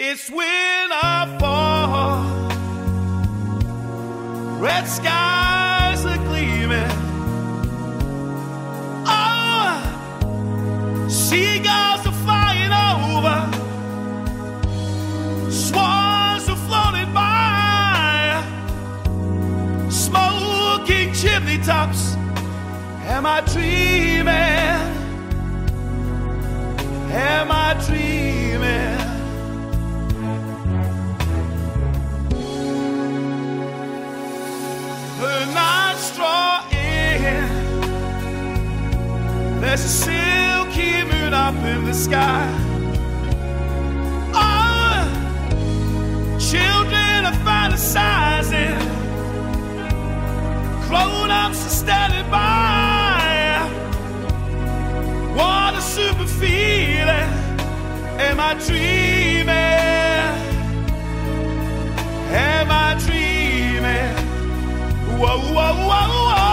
It's when I fall. Red skies are gleaming. Oh, seagulls are flying over. Swans are floating by. Smoking chimney tops. Am I dreaming? Am I dreaming? There's a silky moon up in the sky. Oh, children are fantasizing. Grown ups are standing by. What a super feeling. Am I dreaming? Am I dreaming? Whoa, whoa, whoa, whoa.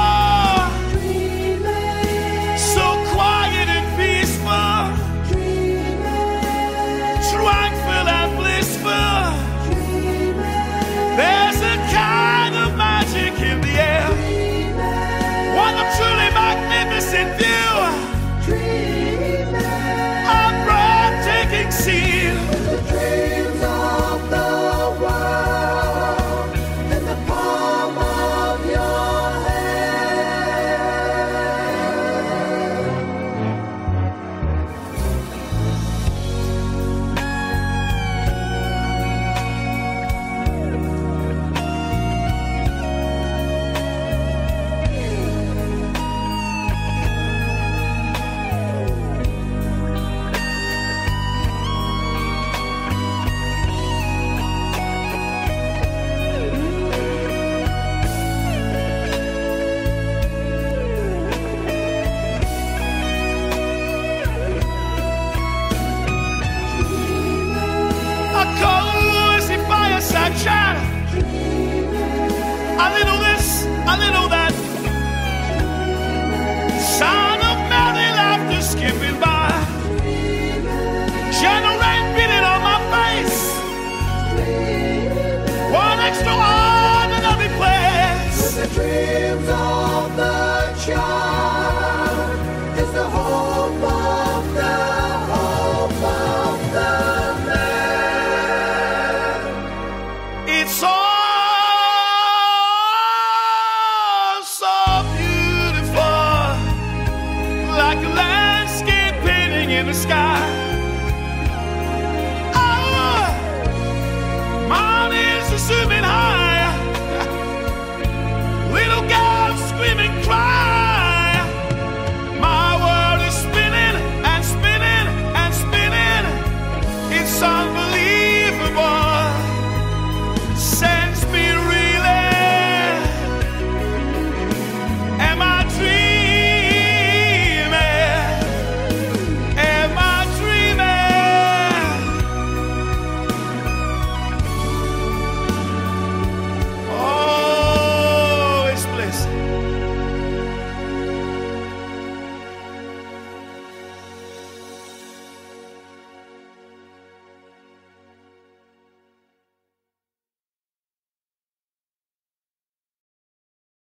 the dreams of the child is the hope of the hope of the man. It's all so beautiful, like a landscape painting in the sky.